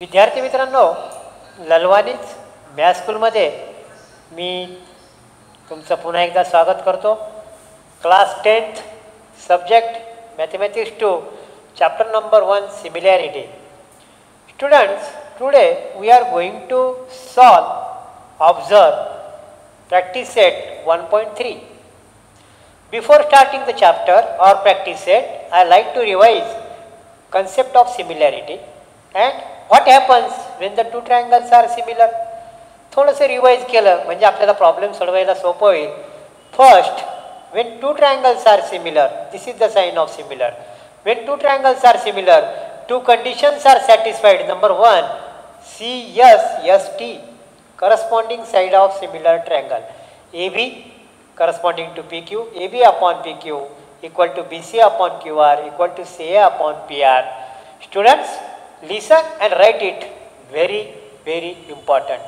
विद्यार्थी मित्रांनो ललवानीच मॅथ स्कूलमध्ये मी तुमचं पुन्हा एकदा स्वागत करतो. Class tenth subject mathematics two chapter number one similarity students today we are going to solve observe practice set one point three before starting the chapter or practice set I like to revise concept of similarity and what happens when the two triangles are similar थोडंसं revise केलं म्हणजे आपल्याला problem सोडवायला सोपं होईल first when two triangles are similar this is the sign of similar when two triangles are similar two conditions are satisfied number one C S S T corresponding side of similar triangle AB corresponding to PQ AB upon PQ equal to BC upon QR equal to CA upon PR students listen and write it very very important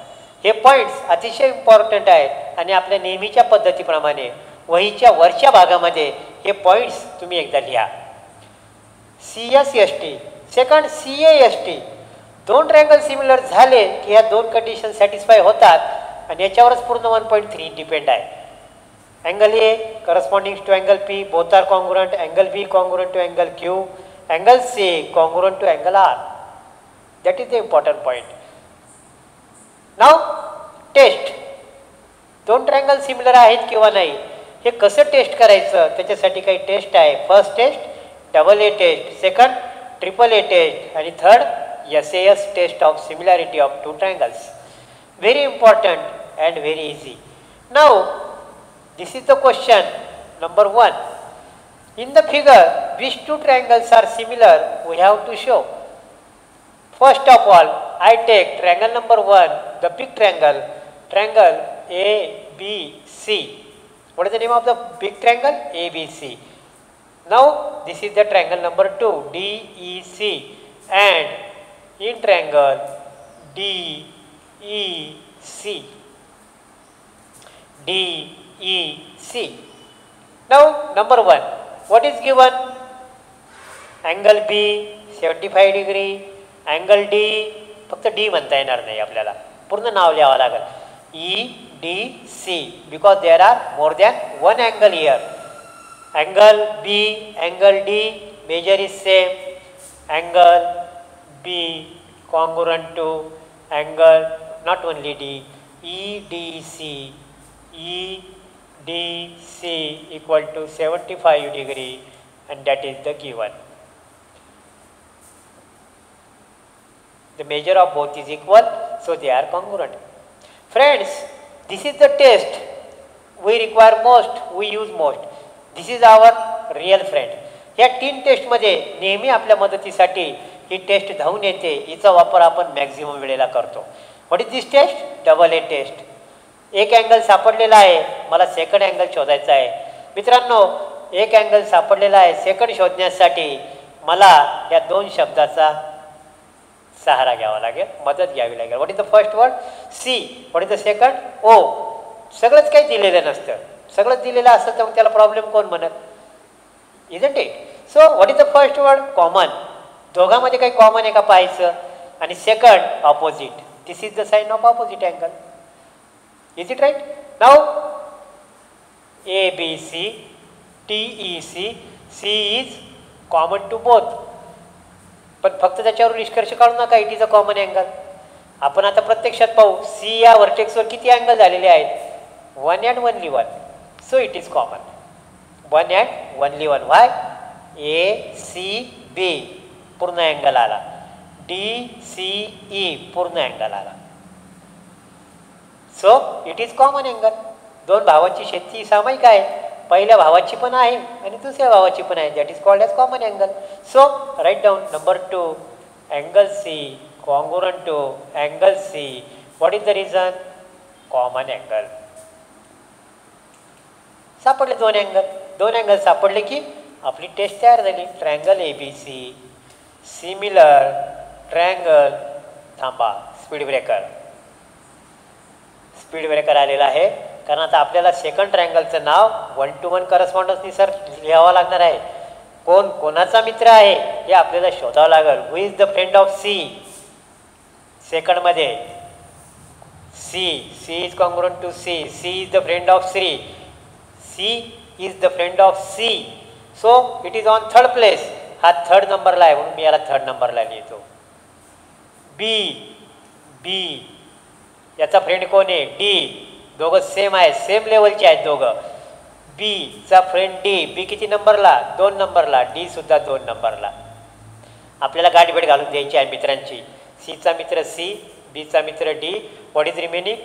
हे points अतिशय important आहेत आणि आपल्या नेहमीच्या पद्धतीप्रमाणे वहीच्या वरच्या भागामध्ये हे पॉईंट्स तुम्ही एकदा लिहा. C S S T second C A S T दोन ट्रँगल सिमिलर झाले की ह्या दोन कंडिशन सॅटिस्फाय होतात आणि याच्यावरच पूर्ण वन पॉईंट थ्री डिपेंड आहे. Angle A corresponding to angle P both are congruent angle B congruent to angle Q angle C congruent to angle R that is the important point now test दोन triangle similar आहेत किंवा नाही हे कसं taste करायचं त्याच्यासाठी काही test आहे first test double A test second triple A test आणि third SAS test of similarity of two triangles. Very important and very easy. Now, this is the question number one. In the figure, which two triangles are similar, we have to show. First of all, I take triangle number one, the big triangle, triangle ABC. What is the name of the big triangle? ABC. Now, this is the triangle number two, DEC and in triangle DEC. DEC. Now, number one, what is given? Angle B 75 degree, angle D फक्त D म्हणता येणार नाही आपल्याला. पूर्ण नाव लिहावं लागेल. E D C because there are more than one angle here angle B angle D measure is same angle B congruent to angle not only D E D C E D C equal to seventy five degree and that is the given measure of both is equal, so they are congruent. Friends, this is the test we require most, we use most. This is our real friend. या तीन टेस्टमध्ये नेहमी आपल्या मदतीसाठी ही taste धावून येते हिचा वापर आपण मॅक्झिमम वेळेला करतो what is this test double A test एक अँगल सापडलेला आहे मला सेकंड अँगल शोधायचा आहे मित्रांनो एक अँगल सापडलेला आहे सेकंड शोधण्यासाठी मला या दोन शब्दाचा सहारा घ्यावा लागेल मदत घ्यावी लागेल. What is the first word C what is the second O सगळंच काही दिलेलं नसतं. सगळंच दिलेलं असतं तर मग त्याला प्रॉब्लेम कोण म्हणत is it so what is the first word common दोघांमध्ये काही कॉमन आहे का पाहायचं? आणि second opposite this is the sign of opposite angle is it right now A B C T E C C is common to both पण फक्त त्याच्यावर निष्कर्ष काढू नका it is a common angle आपण आता प्रत्यक्षात पाहू सी या व्हर्टेक्सवर किती अँगल झालेले आहेत? One and only one so it is common one and only one Y A C B पूर्ण अँगल आला. डी सी ई पूर्ण अँगल आला. So it is common angle दोन भावांची शेती सामायिक आहे. पहिल्या भावाची पण आहे आणि दुसऱ्या भावाची पण आहे. That is called as common angle so write down number two angle C congruent to angle C what is the reason common angle सापडले दोन अँगल दोन अँगल सापडले की आपली टेस्ट तयार झाली. Triangle A B C similar triangle थांबा. Speed breaker speed breaker आलेला आहे. कारण आता आपल्याला सेकंड ट्रायंगलचं नाव वन टू वन करस्पॉन्डन्सनी सर लिहावं लागणार आहे. कोण कोणाचा मित्र आहे हे आपल्याला शोधावं लागेल. Who is the friend of C सेकंडमध्ये C C is congruent to C C is the friend of three C is the friend of C so it is on third place हा थर्ड नंबरला आहे म्हणून मी याला third नंबरला लिहितो. बी बी याचा friend कोण आहे? डी दोघं सेम आहे सेम लेवलचे आहेत दोघं. बीचा फ्रेंड डी बी किती नंबरला दोन नंबरला डी सुद्धा दोन नंबरला आपल्याला गाठभेट घालून द्यायची आहे मित्रांची. सीचा मित्र सी बीचा मित्र D what is remaining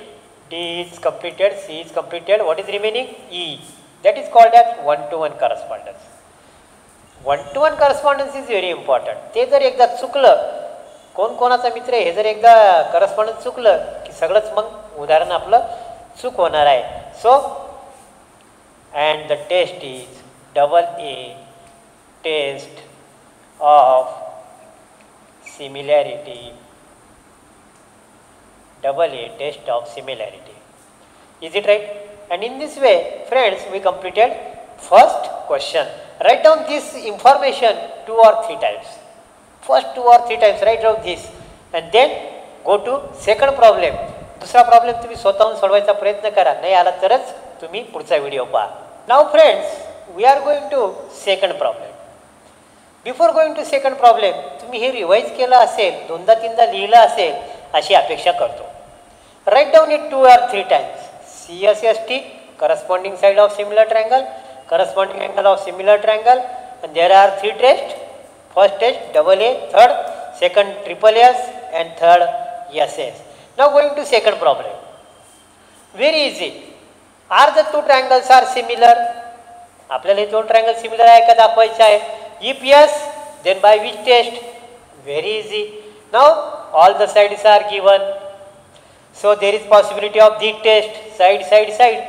D is completed C is completed what is remaining E that is called as one two one correspondence one two one correspondence is very important ते जर एकदा चुकलं कोण कोणाचा मित्र आहे हे जर एकदा करस्पॉन्डन्स चुकलं की सगळंच मग उदाहरण आपलं चूक होणार आहे so and the test is double A test of similarity double A test of similarity. Is it right? And in this way, friends, we completed first question. Write down this information two or three times. First two or three times write down this and then go to second problem. दुसरा problem तुम्ही स्वतःहून सोडवायचा प्रयत्न करा. नाही आला तरच तुम्ही पुढचा व्हिडिओ पहा. Now friends we are going to second problem before going to second problem तुम्ही हे रिवाईज केलं असेल दोनदा तीनदा लिहिलं असेल अशी अपेक्षा करतो. Write down it two R three times C S S T corresponding side of similar triangle corresponding angle of similar triangle there are three test first test double A third second triple S and third S S now going to second problem very easy are the two triangles are similar आपल्याला हे दोन triangle similar आहे का दाखवायचं आहे If yes, then by which test? Very easy. Now, all the sides are given. So, there is possibility of the test, side, side, side.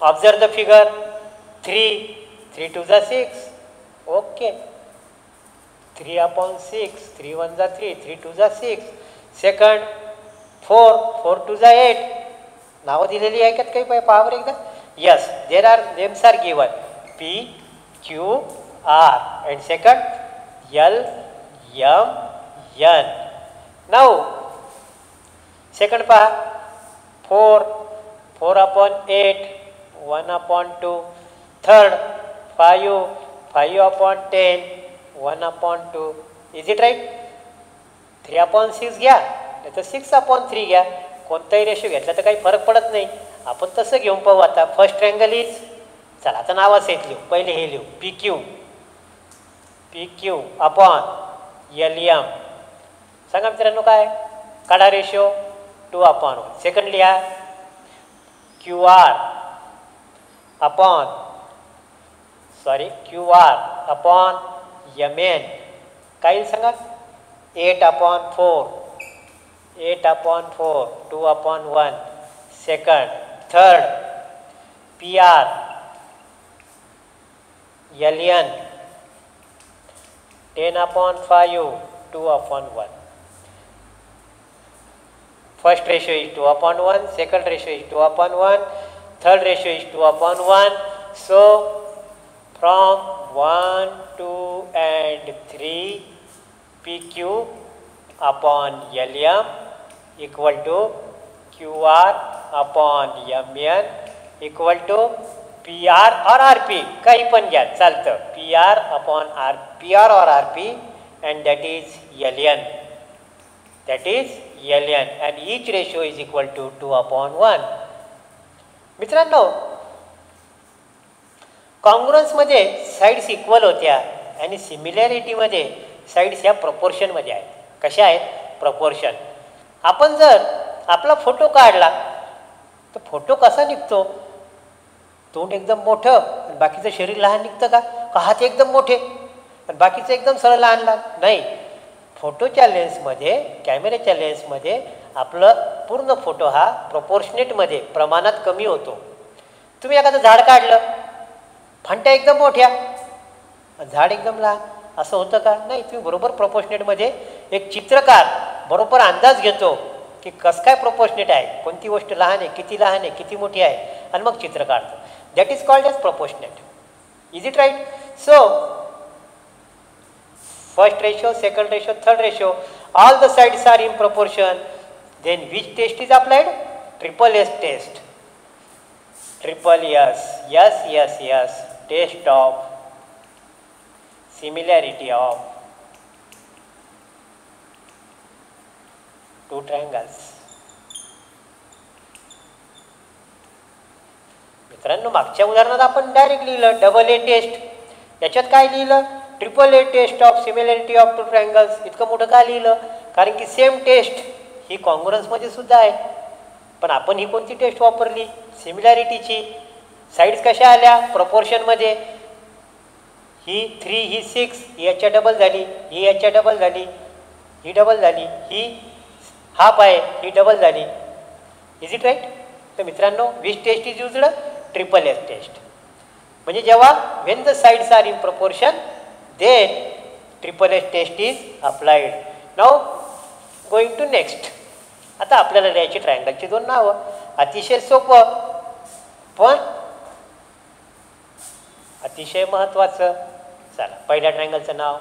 Observe the figure. 3, 3 to the 6. Okay. 3 upon 6, 3 1 the 3, 3 to the 6. Second, 4, 4 to the 8. नावं दिलेली आहे का काही power एकदा yes there are names are given P Q R and second L M N. Now second part 4 4 upon 8 1 upon 2 third 5 5 upon 10 1 upon 2 is it right 3 upon 6 घ्या नाही तर six upon three घ्या. कोणताही रेशो घेतला तर काही फरक पडत नाही. आपण तसं घेऊन पाहू आता. फर्स्ट ट्रँगल इज चला आता नावासहित लिहू. पहिले हे लिहू. P Q P Q upon L M सांगा मित्रांनो काय? काढा ratio two upon one second लिहा. Q R upon sorry Q R upon M N काय सांगा? Eight upon four eight upon four two upon one second third P R L N 10 upon 5, 2 upon 1. First ratio is 2 upon 1, second ratio is 2 upon 1, third ratio is 2 upon 1. So, from 1, 2 and 3, PQ upon LM equal to QR M N equal to P R or R P काही पण घ्या चालतं. P R upon R P R or R P and that is L N that is L N and each ratio is equal to two upon one मित्रांनो काँग्रेसमध्ये sides equal होत्या आणि सिमिलॅरिटीमध्ये sides ह्या प्रपोर्शनमध्ये आहेत. कशा आहेत? प्रपोर्शन आपण जर आपला फोटो काढला तर फोटो कसा निघतो? तोंड एकदम मोठं आणि बाकीचं शरीर लहान निघतं का? का हात एकदम मोठे आणि बाकीचं एकदम सरळ लहान लहान? नाही. फोटोच्या लेन्समध्ये कॅमेऱ्याच्या लेन्समध्ये आपलं पूर्ण फोटो हा प्रपोर्शनेटमध्ये प्रमाणात कमी होतो. तुम्ही एखादं झाड काढलं फांट्या एकदम मोठ्या झाड एकदम लहान असं होतं का? नाही तुम्ही बरोबर प्रपोर्शनेटमध्ये एक चित्रकार बरोबर अंदाज घेतो की कसं काय प्रोपोर्शनेट आहे कोणती गोष्ट लहान आहे किती लहान आहे किती मोठी आहे आणि मग चित्र काढतो. That is called as proportionate is it right so first ratio second ratio third ratio all the sides are in proportion then which test is applied triple S test triple S S S S test of similarity of two triangles. मित्रांनो मागच्या उदाहरणात आपण direct लिहिलं double A taste याच्यात काय लिहिलं? Triple A test of similarity of two triangles इतकं मोठं का लिहिलं? कारण की सेम टेस्ट ही कॉन्ग्रन्समध्ये सुद्धा आहे. पण आपण ही कोणती टेस्ट वापरली? सिमिलॅरिटीची साईड्स कशा आल्या? प्रपोर्शनमध्ये ही थ्री ही सिक्स ही याच्या डबल झाली ही याच्या डबल झाली ही डबल झाली ही हाफ आहे ही डबल झाली. इज इट राईट तर मित्रांनो which test is used triple S test म्हणजे जेव्हा when the sides are in proportion then triple S test is applied now going to next आता आपल्याला द्यायची ट्रायंगलची दोन नावं. अतिशय सोपं. पण अतिशय महत्त्वाचं चला पहिल्या ट्रायंगलचं नाव.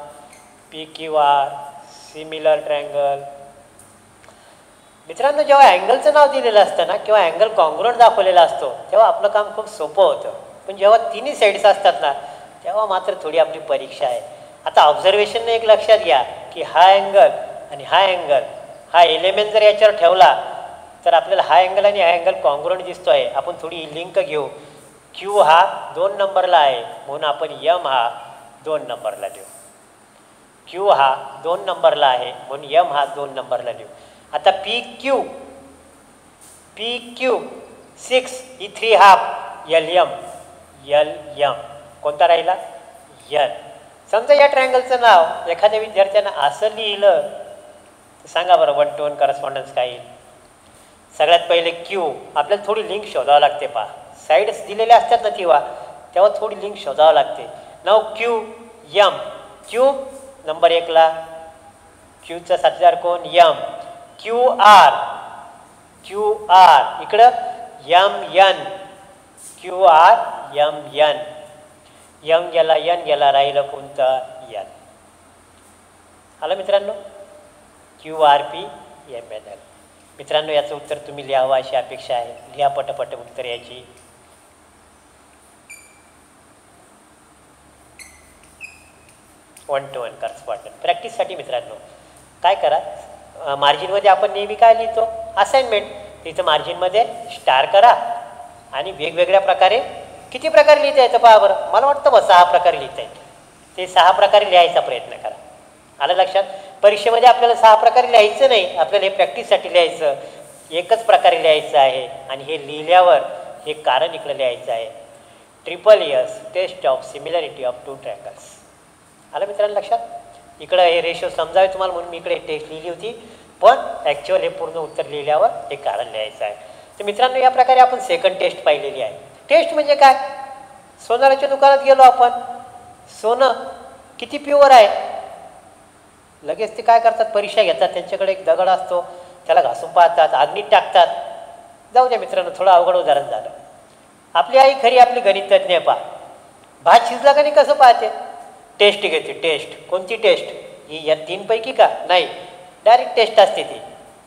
P Q R similar triangle मित्रांनो जेव्हा अँगलचं नाव दिलेलं असतं ना किंवा अँगल कॉन्ग्रुएंट दाखवलेला असतो तेव्हा आपलं काम खूप सोपं होतं. पण जेव्हा तिन्ही साईड्स असतात ना तेव्हा मात्र थोडी आपली परीक्षा आहे. आता ऑब्झर्वेशनने एक लक्षात घ्या की हा अँगल आणि हा अँगल हा एलिमेंट जर याच्यावर ठेवला तर आपल्याला हा अँगल आणि हा अँगल कॉन्ग्रुएंट दिसतो आहे आपण थोडी लिंक घेऊ. क्यू हा दोन नंबरला आहे म्हणून आपण यम हा दोन नंबरला देऊ. क्यू हा दोन नंबरला आहे म्हणून यम हा दोन नंबरला देऊ. आता P Q P Q six ही three half L M L M कोणता राहिला? यल समजा या ट्रायंगलचं नाव एखाद्या विद्यार्थ्यानं असं लिहिलं तर सांगा बरं वन टू वन करस्पॉन्डन्स काय येईल? सगळ्यात पहिले क्यू आपल्याला थोडी लिंक शोधावं लागते पहा. साईड्स दिलेल्या असतात ना तेव्हा तेव्हा थोडी लिंक शोधावं लागते. Now Q M Q number एकला क्यूचा साथीदार कोण? M Q R. Q R. इकडं M N. Q R M N. M गेला यन गेला राहिलं कोणतं? यन. आलं मित्रांनो? Q R P M N L मित्रांनो याचं उत्तर तुम्ही लिहावं अशी अपेक्षा आहे. लिहा पटपट उत्तर याची. वन टू वन करस्पॉन्डंट प्रॅक्टिससाठी मित्रांनो काय करा? मार्जिनमध्ये आपण नेहमी काय लिहितो? असाइनमेंट तिथं मार्जिनमध्ये स्टार करा. आणि वेगवेगळ्या प्रकारे किती प्रकारे लिहिता येतं पहा बरं. मला वाटतं बघ सहा प्रकारे लिहिता येतं ते सहा प्रकारे लिहायचा प्रयत्न करा. आलं लक्षात? परीक्षेमध्ये आपल्याला सहा प्रकारे लिहायचं नाही. आपल्याला हे प्रॅक्टिससाठी लिहायचं. एकच प्रकारे लिहायचं आहे. आणि हे लिहिल्यावर हे कारण इकडं लिहायचं आहे. Triple years test of similarity of two trackers आलं मित्रांनो लक्षात? इकडं हे रेशो समजावे तुम्हाला म्हणून मी इकडे टेस्ट लिहिली होती. पण ॲक्च्युअल हे पूर्ण उत्तर लिहिल्यावर हे कारण लिहायचं आहे. तर मित्रांनो या प्रकारे आपण सेकंड टेस्ट पाहिलेली आहे. टेस्ट म्हणजे काय? सोनाराच्या दुकानात गेलो आपण. सोनं किती प्युअर आहे? लगेच ते काय करतात? परीक्षा घेतात. त्यांच्याकडे एक दगड असतो. त्याला घासून पाहतात. अग्नीत टाकतात. जाऊ द्या मित्रांनो थोडं अवघड उदाहरण झालं. आपली आई खरी आपली गणितज्ञ पहा. भात शिजला का नाही कसं पाहते? टेस्ट घेते टेस्ट. कोणती टेस्ट? ही या तीनपैकी का? नाही. डायरेक्ट टेस्ट असते ती.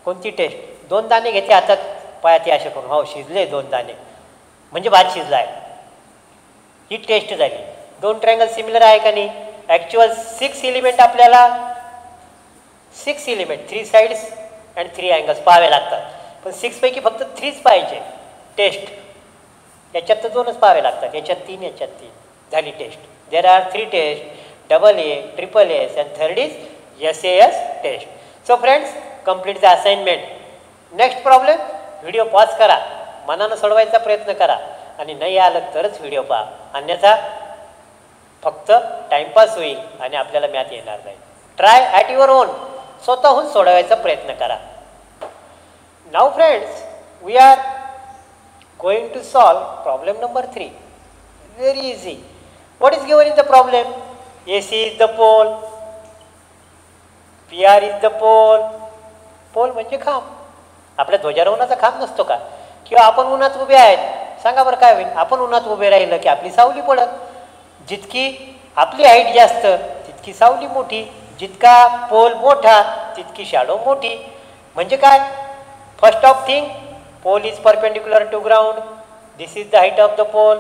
कोणती टेस्ट? दोन दाणे घेते हातात पायाते असे करून. हो शिजले दोन दाणे. म्हणजे भात शिजला आहे. ही टेस्ट झाली. दोन ट्रँगल सिमिलर आहे का नाही? ॲक्च्युअल सिक्स एलिमेंट आपल्याला six element three sides and three angles पाहावे लागतात. पण सिक्सपैकी फक्त थ्रीच पाहिजे. टेस्ट याच्यात तर दोनच पाहावे लागतात. याच्यात तीन याच्यात तीन. झाली test there are three test double A triple S and third is S A S test so friends complete the assignment next problem video pause करा. मनानं सोडवायचा प्रयत्न करा. आणि नाही आलं तरच व्हिडिओ पहा. अन्यथा फक्त टाईमपास होईल आणि आपल्याला मॅथ येणार नाही. ट्राय ॲट युअर ओन स्वतःहून सोडवायचा प्रयत्न करा. Now friends we are going to solve problem number three very easy what is given in the problem C is the pole P R is the pole म्हणजे खांब. आपल्या ध्वजारोहणाचा खांब नसतो का? किंवा आपण उन्हात उभे आहेत. सांगा बरं काय होईल? आपण उन्हात उभे राहिलं की आपली सावली पडत. जितकी आपली हाईट जास्त तितकी सावली मोठी. जितका पोल मोठा तितकी शॅडो मोठी. म्हणजे काय? First of thing pole is perpendicular to ground this is the height of the pole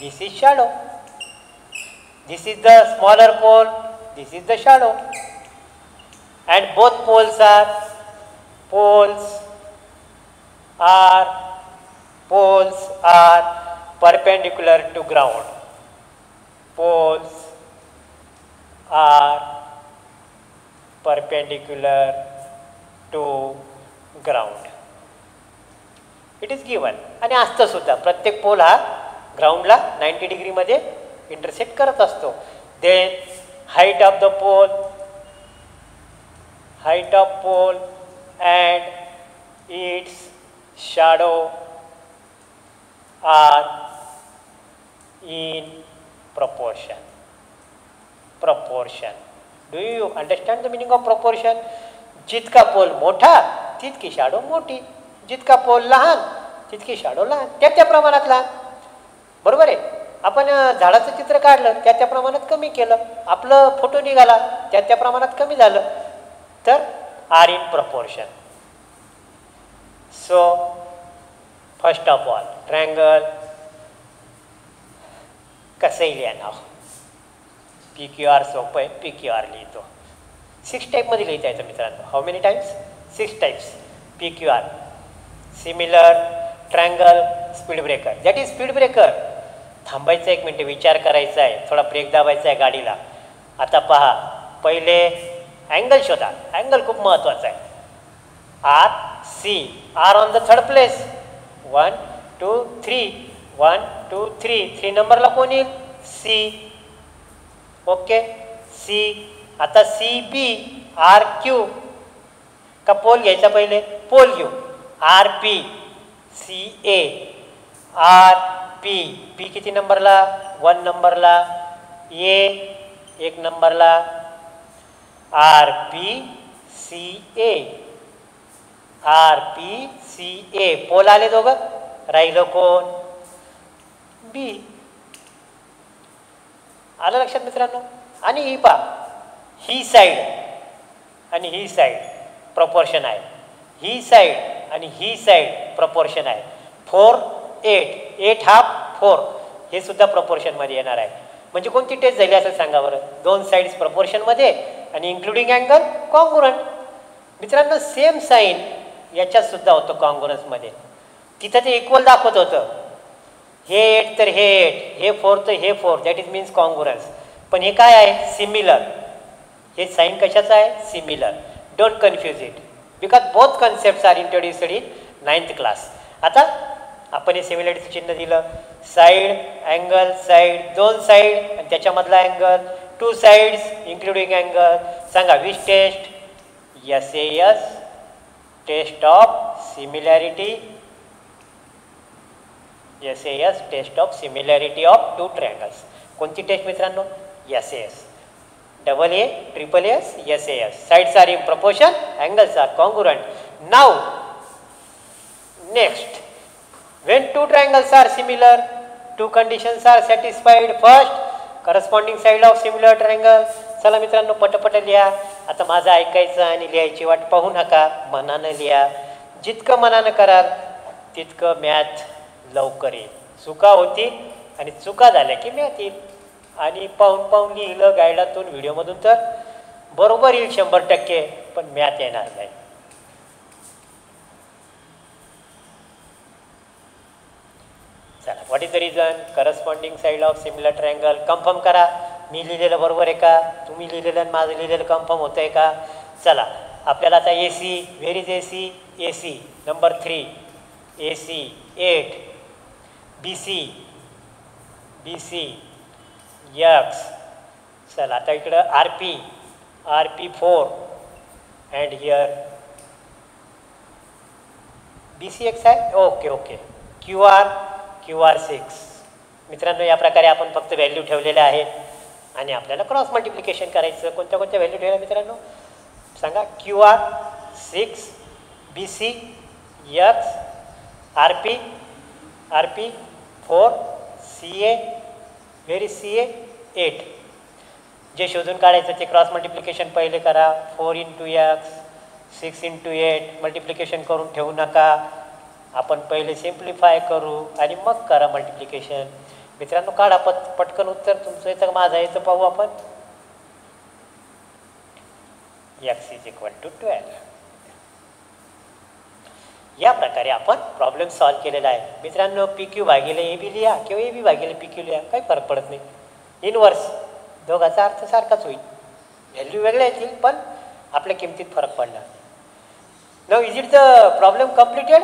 this is shadow This is the smaller pole this is the shadow and both poles are poles are poles are perpendicular to ground. Poles are perpendicular to ground. It is given आणि असतं सुद्धा प्रत्येक pole हा ग्राउंडला ninety डिग्रीमध्ये intersect करत असतो then height of the pole height of pole and its shadow are in proportion. Proportion. Do you understand the meaning of proportion? जितका पोल मोठा, तितकी शाडो मोठी जितका पोल लहान, तितकी शाडो लहान त्या त्या प्रमाणात लहान बरोबर आहे आपण झाडाचं चित्र काढलं त्या त्या प्रमाणात कमी केलं. आपलं फोटो निघाला त्या त्या प्रमाणात कमी झालं. तर are in proportion so first of all triangle कसंही लिहा पी क्यू आर सोपं आहे पी क्यू आर लिहितो. सिक्स टाईपमध्ये लिहिता येतं मित्रांनो. How many times six types P Q R similar triangle speed breaker that is speed breaker थांबायचं एक मिनटं विचार करायचा आहे. थोडा ब्रेक दाबायचा आहे गाडीला. आता पहा पहिले अँगल शोधा. अँगल खूप महत्त्वाचा आहे. R C R on the third place one two three one two three three नंबरला कोण येईल? सी ओके सी आता सी बी आर क्यू का पोल घ्यायचा पहिले? पोल घेऊ. R P C A R P P किती नंबरला? वन नंबरला. ए एक नंबरला. R P C A R P C A pole आले दोघं? राहिलं कोण? बी आलं लक्षात मित्रांनो? आणि ही पा ही साईड आणि ही साईड प्रपोर्शन आहे. ही साईड आणि ही साईड प्रपोर्शन आहे. Four eight eight half four हे सुद्धा प्रपोर्शनमध्ये येणार आहे. म्हणजे कोणती टेस्ट झाली असं सांगा बरं? दोन साईड्स प्रपोर्शनमध्ये आणि इन्क्लुडिंग अँगल कॉन्गुरंट मित्रांनो सेम साईन याच्यात सुद्धा होतं कॉन्गुरन्समध्ये तिथं ते इक्वल दाखवत होतं. हे एट तर हे एट हे फोर तर हे four that is means congruence पण हे काय आहे? सिमिलर हे साईन कशाचं आहे? Similar don't confuse it because both concept are introduced in ninth class आता आपण हे सिमिलॅरिटीचं चिन्ह दिलं. साईड अँगल साईड दोन साईड आणि त्याच्यामधला angle two sides including angle सांगा which test S A S test of similarity S A S test of similarity of two triangles कोणती टेस्ट मित्रांनो? S A S double A triple S S A S sides are in proportion angles are congruent now next when two triangles are similar two conditions are satisfied. First corresponding side of similar triangle. चला मित्रांनो पटपट लिहा. आता माझं ऐकायचं आणि लिहायची वाट पाहू नका. मनानं लिहा. जितकं मनानं कराल तितकं मॅथ लवकर येईल. चुका होतील आणि चुका झाल्या की मॅथ येईल. आणि पाहून पाहून लिहिलं गायडातून व्हिडिओमधून तर बरोबर येईल शंभर टक्के पण मॅथ येणार नाही चला what is the reason corresponding side of similar triangle confirm करा. मी लिहिलेलं बरोबर आहे का? तुम्ही लिहिलेलं आणि माझं लिहिलेलं कन्फर्म होतं आहे का? चला. आपल्याला आता A C where is A C A C number three A C eight B C B C X चला आता इकडं R P R P four and here B C X आहे? Okay okay Q R Q R six. मित्रांनो या प्रकारे आपण फक्त value ठेवलेल्या आहेत आणि आपल्याला क्रॉस मल्टिप्लिकेशन करायचं. कोणत्या कोणत्या व्हॅल्यू ठेवल्या मित्रांनो? सांगा Q R six B C X R P R P four C A very C A eight. जे शोधून काढायचं ते क्रॉस मल्टिप्लिकेशन पहिले करा. Four into X six into eight multiplication करून ठेवू नका. आपण पहिले सिम्प्लिफाय करू आणि मग करा मल्टिप्लिकेशन मित्रांनो काढा पट पटकन उत्तर. तुमचं येतं माझं येतं. पाहू आपण. X is equal to twelve या प्रकारे आपण प्रॉब्लेम सॉल्व्ह केलेला आहे. मित्रांनो पी क्यू भागिले ए बी लिहा किंवा ए बी भागिले पी क्यू लिहा. काही फरक पडत नाही. इनवर्स दोघाचा अर्थ सारखाच होईल. व्हॅल्यू वेगळ्या येतील पण आपल्या किमतीत फरक पडणार. No is it the problem completed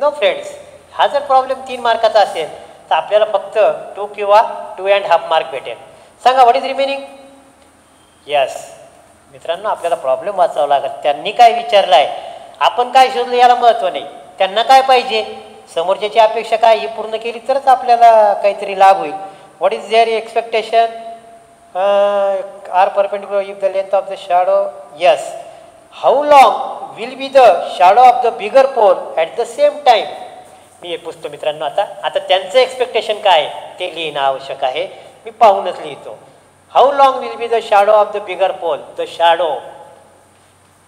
no friends हा जर प्रॉब्लेम तीन मार्काचा असेल तर आपल्याला फक्त टू किंवा टू अँड हाफ मार्क भेटेल. सांगा व्हॉट इज रिमेनिंग यस मित्रांनो आपल्याला प्रॉब्लेम वाचावा लागेल. त्यांनी काय विचारलं आहे आपण काय शोधलं याला महत्त्व नाही. त्यांना काय पाहिजे? समोरच्याची अपेक्षा काय? ही पूर्ण केली तरच आपल्याला काहीतरी लाभ होईल. What is their expectation are perpendicular if the length of the shadow yes how long will be the shadow of the bigger pole at the same time मी हे पुसतो मित्रांनो आता आता त्यांचं एक्सपेक्टेशन काय आहे ते लिहिणं आवश्यक आहे मी पाहूनच लिहितो how long will be the shadow of the bigger pole the shadow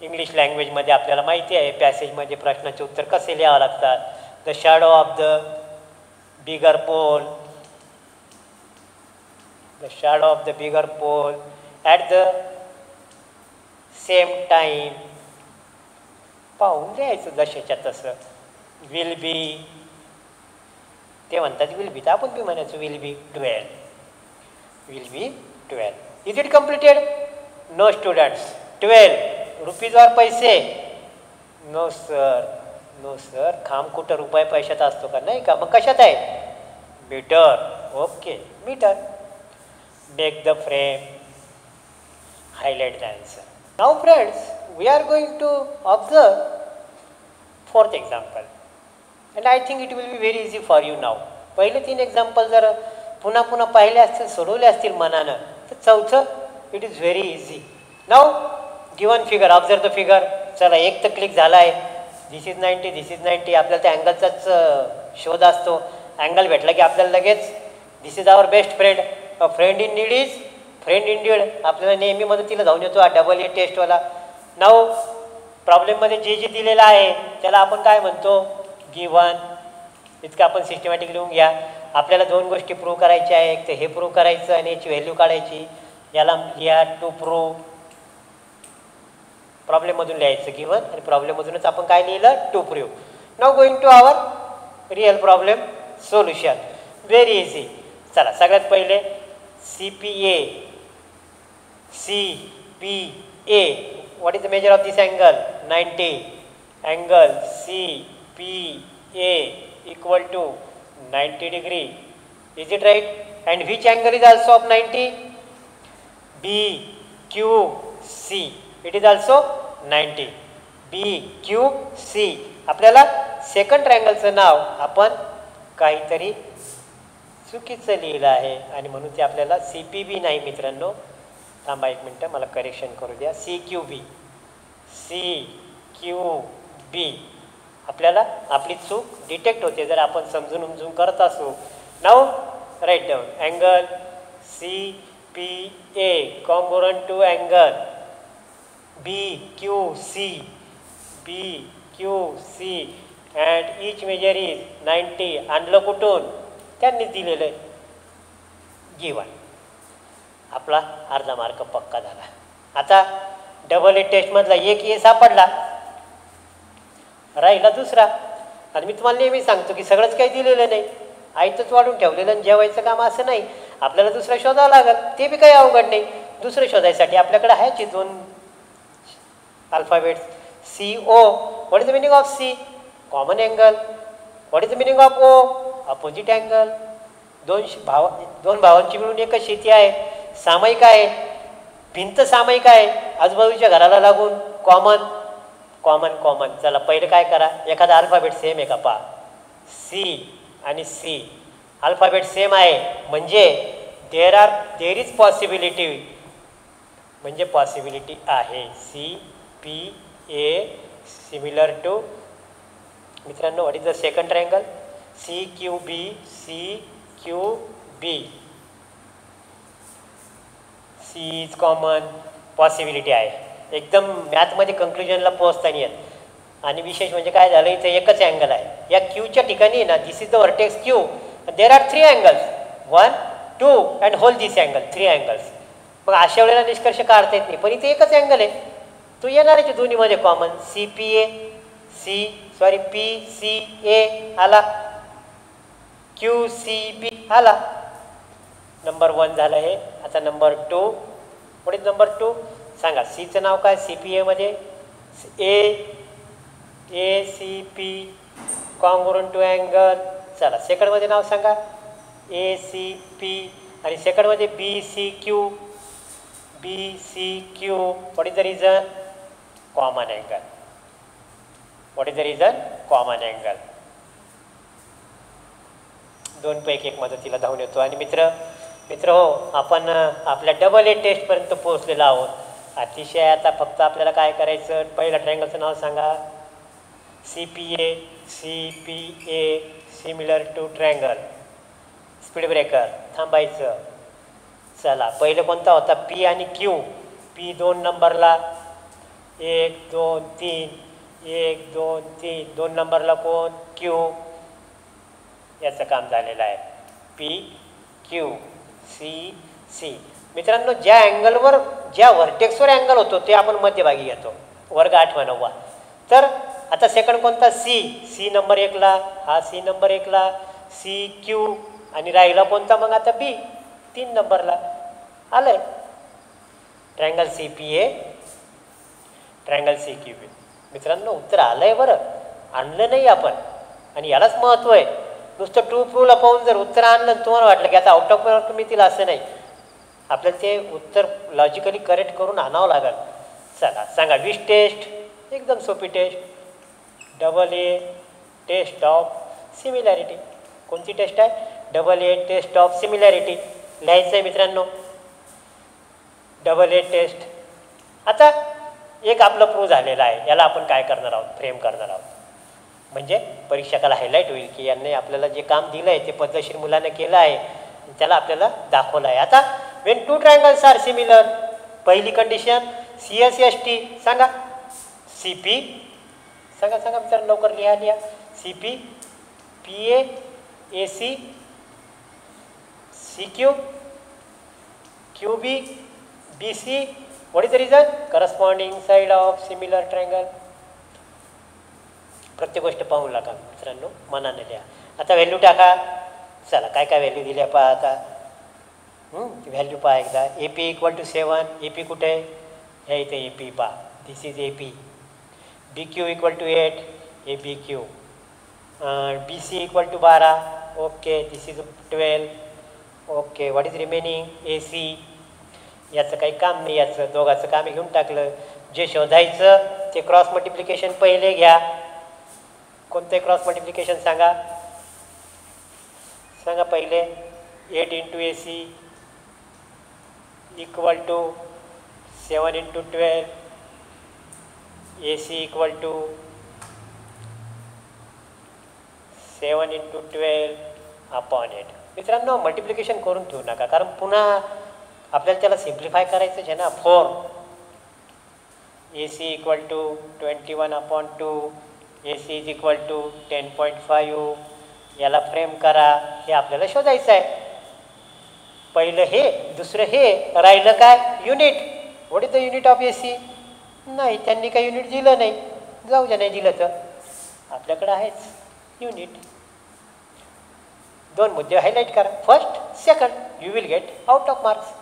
English लँग्वेजमध्ये आपल्याला माहिती आहे पॅसेजमध्ये प्रश्नाचे उत्तर कसे लिहावं लागतात the shadow of the bigger pole the shadow of the bigger pole at the same time पाहून द्यायचं जशाच्या तसं. विल बी ते म्हणतात विल बी तर आपण बी म्हणायचं will be twelve will be twelve is it completed no students twelve रुपीजवर पैसे. No sir no sir खांब कुठं रुपये पैशात असतो का? नाही का? मग कशात आहे? Meter okay meter make the frame highlight the answer now friends we are going to observe fourth example and I think it will be very easy for you now पहिले तीन एक्झाम्पल जर पुन्हा पुन्हा पाहिले असतील सोडवले असतील मनानं तर चौथं it is very easy now given figure observe the figure चला एक तर क्लिक झाला आहे this is ninety this is ninety आपल्याला त्या अँगलचाच शोध असतो. अँगल भेटला की आपल्याला लगेच this is our best friend a friend in need is friend in आपल्याला नेहमी मदतीला जाऊन येतो हा डबल ए टेस्टवाला नाव प्रॉब्लेममध्ये जे जे दिलेलं आहे त्याला आपण काय म्हणतो? गिवन इतकं आपण सिस्टमॅटिक लिहून घ्या. आपल्याला दोन गोष्टी प्रूव्ह करायच्या आहे एक तर हे प्रूव्ह करायचं आणि याची व्हॅल्यू काढायची. याला लिहा टू प्रूव्ह प्रॉब्लेममधून लिहायचं गिवन आणि प्रॉब्लेममधूनच आपण काय लिहिलं? To prove now going to our real problem solution very easy चला सगळ्यात पहिले C P A C P A what is the measure of this angle 90 angle C P A equal to 90 degree is it right and which angle is also of 90 B Q C it is also 90 B Q C आपल्याला second ट्रँगलचं नाव आपण काहीतरी चुकीचं लिहिलं आहे आणि म्हणून ते आपल्याला सी पी बी नाही मित्रांनो थांबा एक मिनटं मला करेक्शन करू द्या. C Q B C Q B आपल्याला आपली चूक डिटेक्ट होते जर आपण समजून उमजून करत असू. Now write down angle C P A congruent to angle B Q C B Q C and each measure is ninety आणलं कुठून त्यांनीच दिलेलं आहे. गिवन आपला अर्धा मार्क पक्का झाला. आता डबल ए टेस्टमधला एक ए सापडला. राहिला दुसरा. आणि मी तुम्हाला नेहमी सांगतो की सगळंच काही दिलेलं नाही. आयतच वाढून ठेवलेलं आणि जेवायचं काम असं नाही. आपल्याला दुसरं शोधावं लागेल. ते बी काही अवघड नाही. दुसरं शोधायसाठी आपल्याकडे आहेच दोन alphabets C O what is the meaning of C common angle what is the meaning of O opposite angle दोन भाव दोन भावांची मिळून एकच शेती आहे. सामायिक आहे. भिंत सामायिक आहे. आजूबाजूच्या घराला लागून कॉमन कॉमन कॉमन चला पहिलं काय करा? एखादा अल्फाबेट सेम आहे का? पा सी आणि सी अल्फाबेट सेम आहे. म्हणजे there are there is possibility म्हणजे पॉसिबिलिटी आहे. C P A similar to मित्रांनो what is the second triangle C Q B C Q B C is common possibility आहे. एकदम मॅथमध्ये कन्क्लुजनला पोहोचता नाही येत. आणि विशेष म्हणजे काय झालं इथे एकच अँगल आहे. या क्यूच्या ठिकाणी ना this is the vertex Q there are three angles one two and whole this angle three angles मग अशा वेळेला निष्कर्ष काढता येत नाही? पण इथे एकच अँगल आहे. तो येणार आहे दोन्हीमध्ये common C P A C sorry P C A आला. क्यू सी बी आला. नंबर वन झालं आहे आता नंबर टू पुढे नंबर टू सांगा सीचं नाव काय? सी पी एमध्ये A A C P congruent to angle चला सेकंडमध्ये नाव सांगा. ए सी पी आणि सेकंडमध्ये B C Q B C Q what is the reason common angle what is the reason common angle दोनपैकी एक मदतीला धावून येतो. आणि मित्र मित्र हो आपण आपल्या डबल ए टेस्टपर्यंत पोहोचलेलो आहोत. अतिशय आता फक्त आपल्याला काय करायचं पहिल्या ट्रँगलचं नाव सांगा. C P A C P A similar to triangle speed breaker थांबायचं. चला पहिलं कोणता होता? पी आणि क्यू पी दोन नंबरला एक दोन तीन. एक दोन तीन. दोन नंबरला कोण? क्यू याचं काम झालेलं आहे. P Q C C. मित्रांनो ज्या अँगलवर ज्या व्हर्टेक्सवर अँगल होतो ते आपण मध्यभागी घेतो. वर्ग आठवा नववा. तर आता सेकंड कोणता? सी सी नंबर एकला हा सी नंबर एकला सी क्यू आणि राहिला कोणता? मग आता बी तीन नंबरला आलं triangle C P A triangle C Q B मित्रांनो उत्तर आलं आहे बरं. आणलं नाही आपण. आणि यालाच महत्त्व आहे. नुसतं टू प्रूला पाहून जर उत्तर आणलं तुम्हाला वाटलं की आता आउट ऑफ मार्क मिळतील असं नाही. आपल्याला ते उत्तर लॉजिकली करेक्ट करून आणावं लागेल. चला सांगा विश टेस्ट एकदम सोपी test double A test of similarity कोणती टेस्ट आहे? Double A test of similarity लिहायचं आहे मित्रांनो. डबल ए टेस्ट आता एक आपलं प्रूव्ह झालेलं आहे. याला आपण काय करणार आहोत? फ्रेम करणार आहोत. म्हणजे परीक्षकाला हायलाईट होईल की यांनी आपल्याला जे काम दिलं आहे ते पद्धतशीर मुलाने केलं आहे त्याला आपल्याला दाखवलं आहे. आता when two triangles are similar पहिली condition C S S T सांगा. सी पी सांगा सांगा विचार लवकर लिहा लिहा. C P P A A C C Q Q B B C what is the reason corresponding side of similar triangle प्रत्येक गोष्ट पाहू नका मित्रांनो मनाने लिहा. आता व्हॅल्यू टाका. चला काय काय व्हॅल्यू दिल्या पहा आता. व्हॅल्यू पहा एकदा. A P equal to seven A P कुठे? आहे ह्या इथे ए पी पहा. This is A P B Q equal to eight A B Q B C equal to बारा. Okay this is twelve okay what is remaining A C याचं काही काम नाही याचं दोघाचं काम घेऊन टाकलं. जे शोधायचं ते क्रॉस मल्टिप्लिकेशन पहिले घ्या. कोणते क्रॉस मल्टिप्लिकेशन सांगा. सांगा पहिले. Eight into A C equal to seven into twelve A C equal to seven into twelve upon eight मित्रांनो मल्टिप्लिकेशन करून ठेवू नका. कारण पुन्हा आपल्याला त्याला सिम्प्लिफाय करायचं आहे ना. Four A C equal to twenty one upon two A C is equal to ten point five याला फ्रेम करा. हे आपल्याला शोधायचं आहे. पहिलं हे दुसरं हे. राहिलं काय? Unit what is the unit of A C नाही त्यांनी काही युनिट दिलं नाही. जाऊ द्या नाही दिलं तर. आपल्याकडं आहेच. युनिट दोन मुद्दे हायलाईट करा. First second you will get out of marks